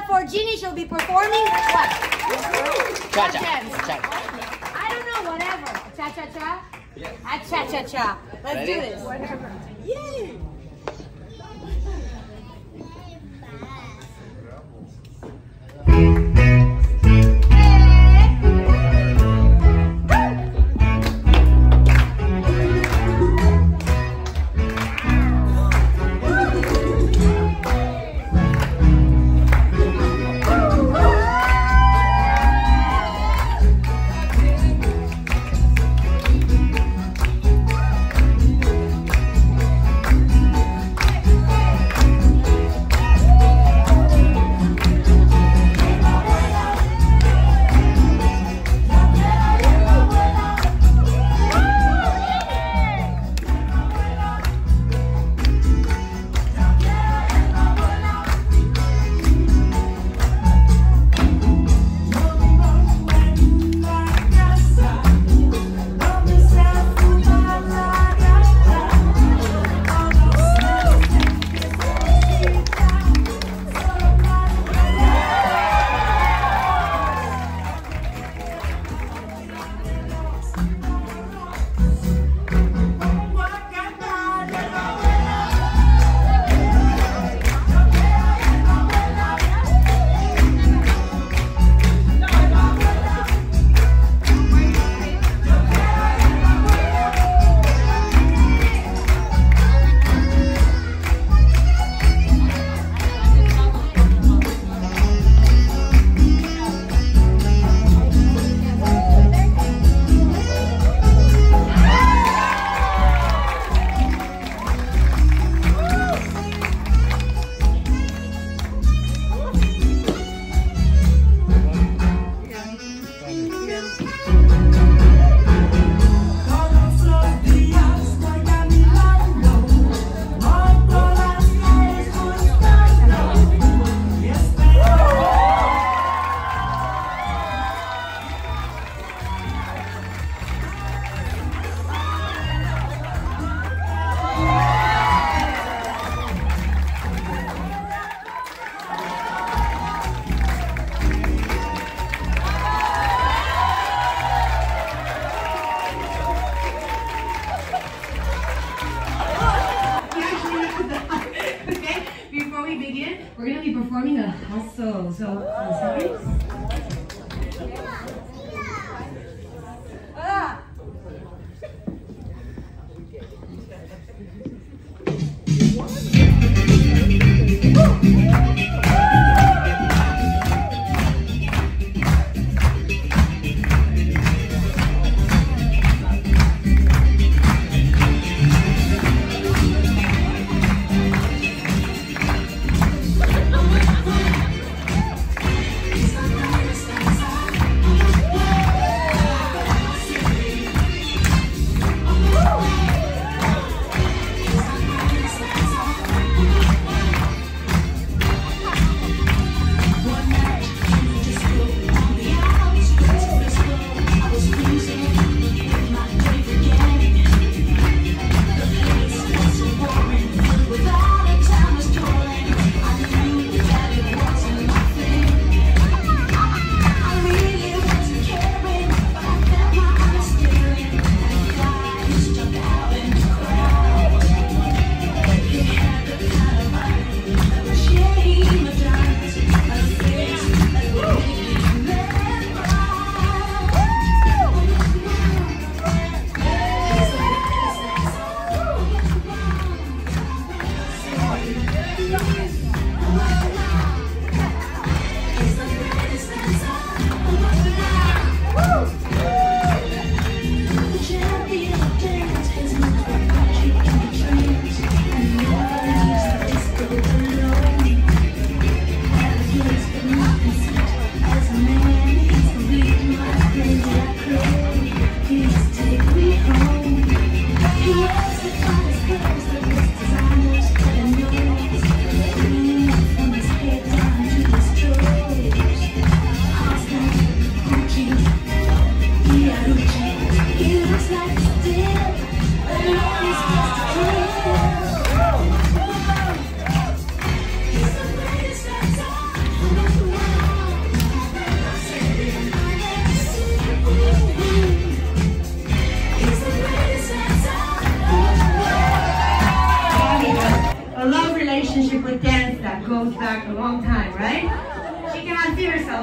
up for Jeannie. She'll be performing what? Cha-cha. I don't know, whatever. Cha-cha-cha? Yes. Ah, cha-cha-cha. Let's Ready? do this. Whatever.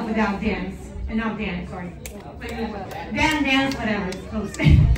without dance, and not dance. sorry. Dan dance, whatever it's supposed to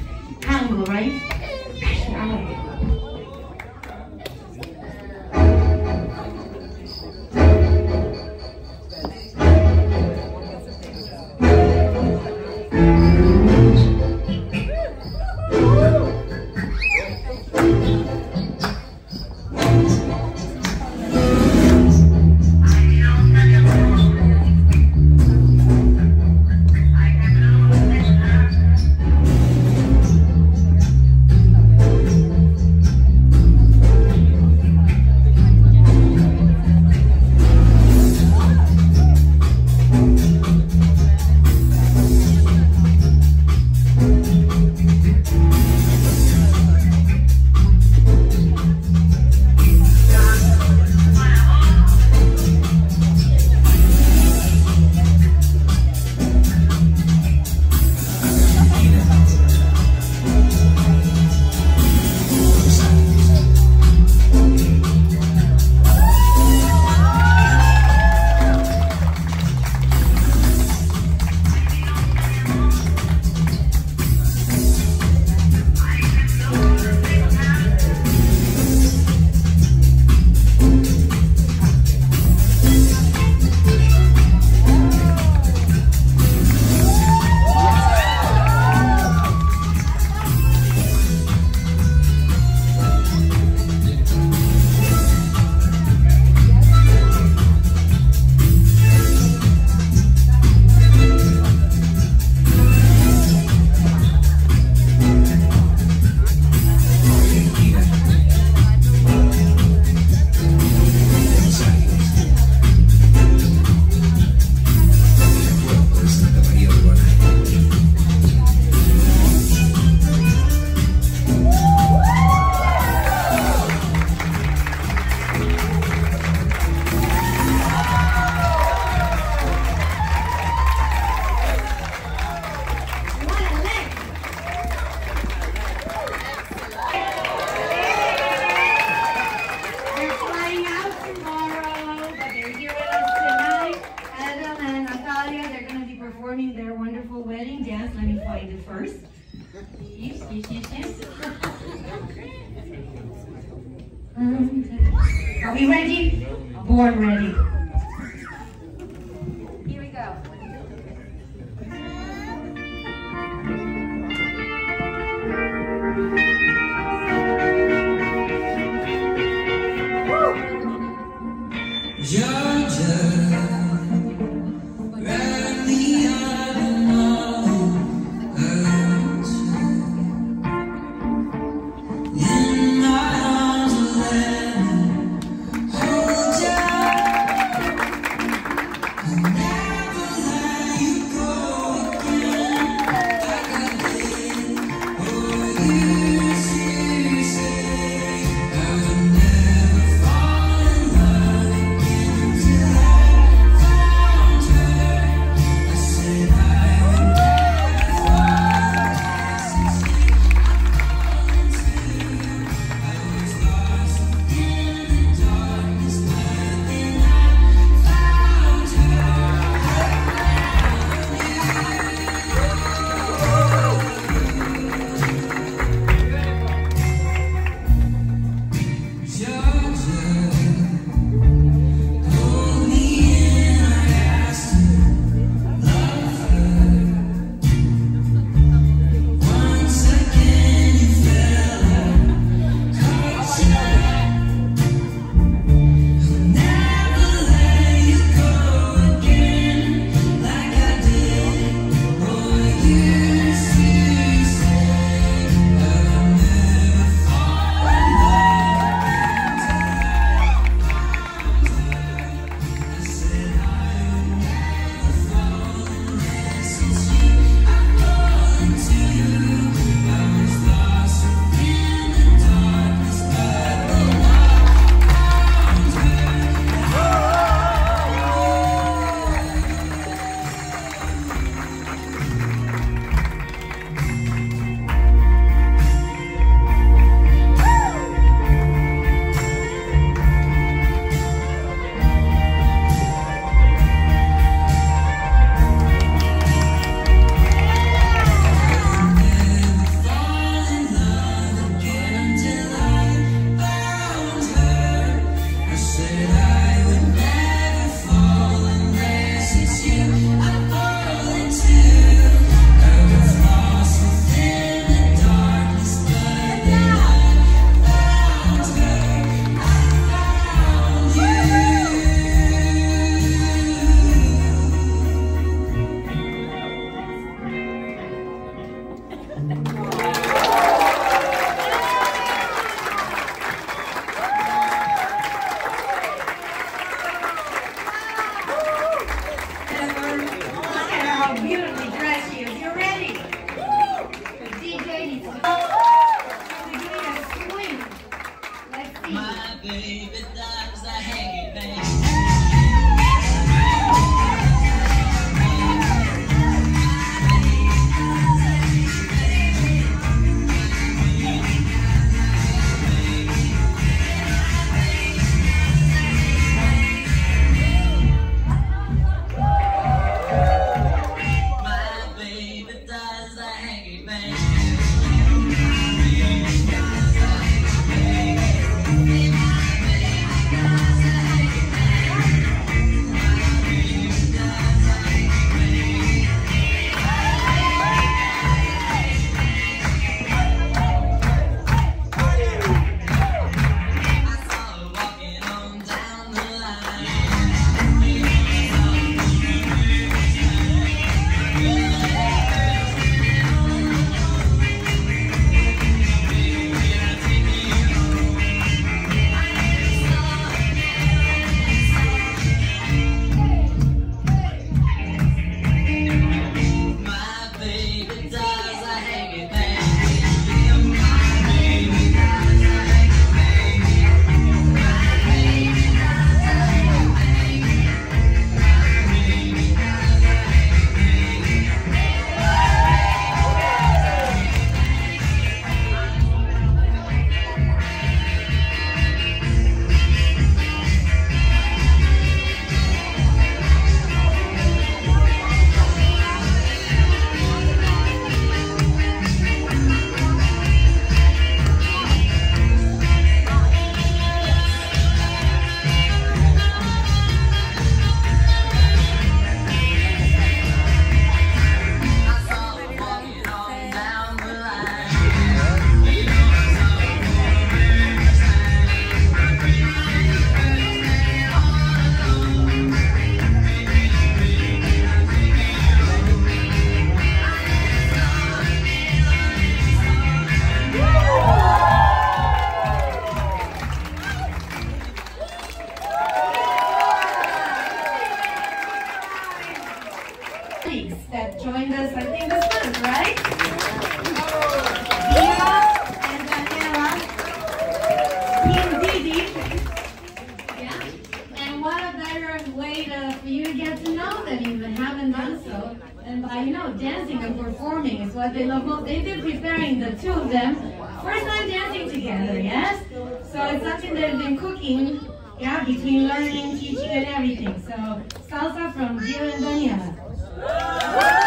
they love what they've been preparing, the two of them. First time dancing together, yes? So it's something they've been cooking, yeah, between learning, teaching, and everything. So salsa from Gil and Daniela.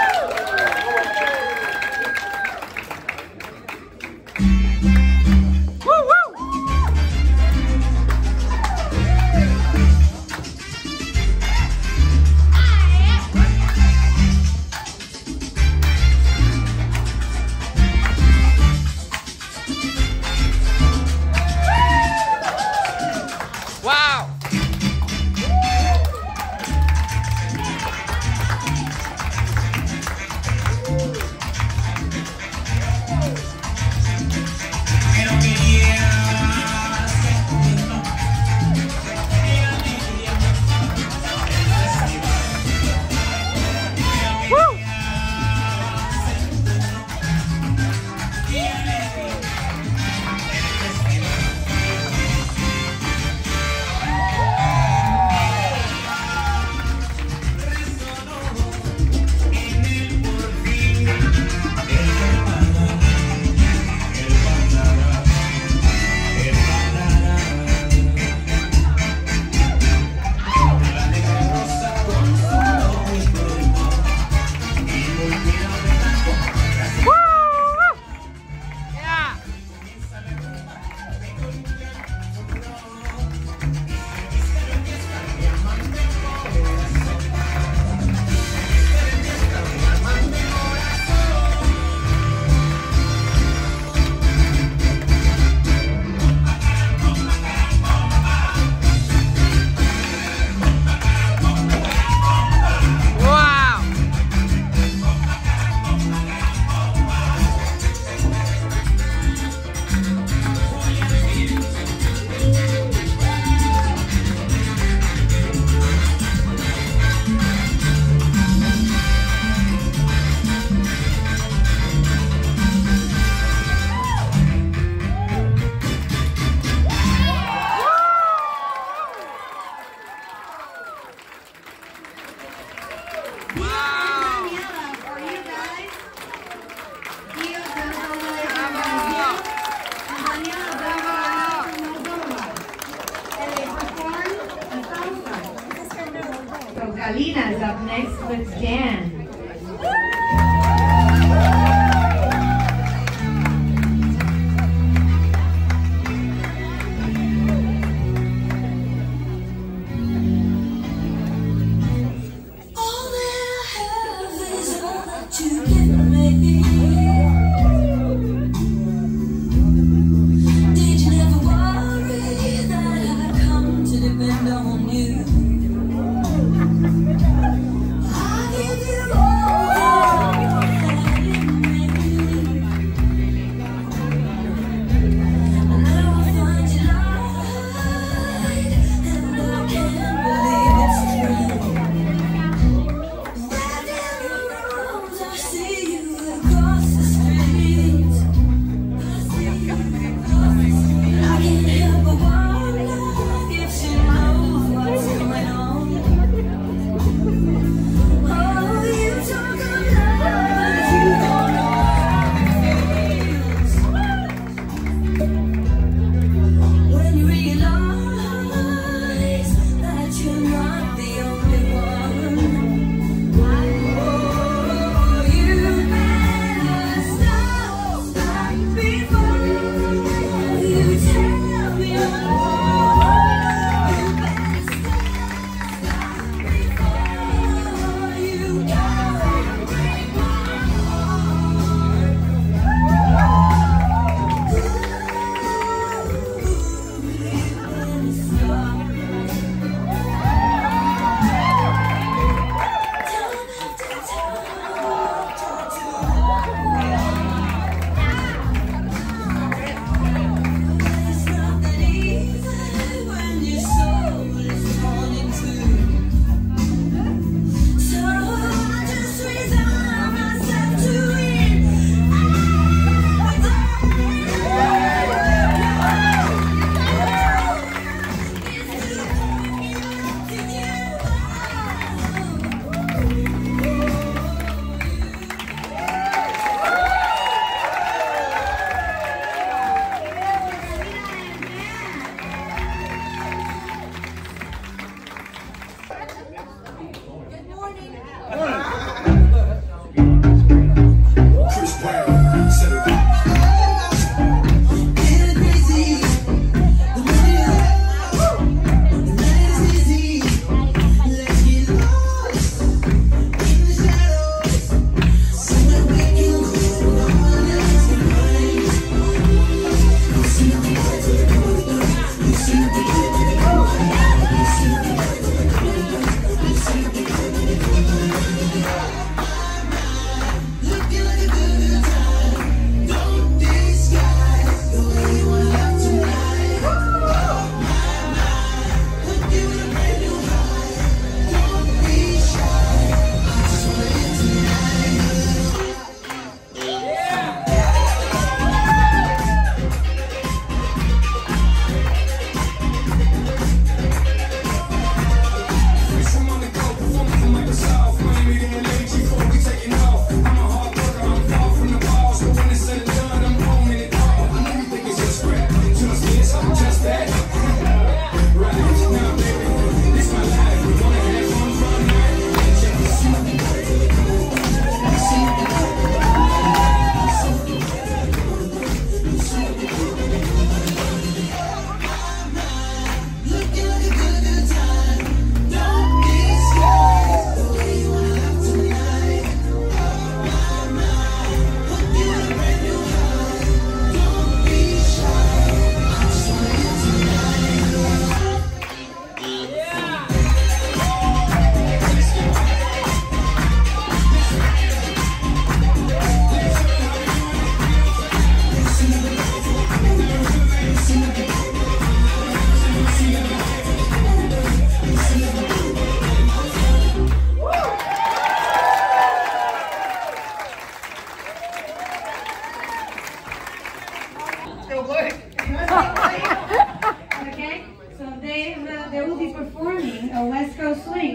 One.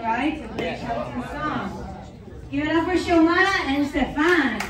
right? It's a great song. Give it up for Shomana and Stefan.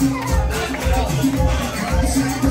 Thank you.